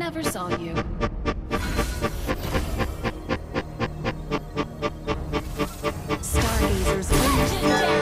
Never saw you. Stargazers.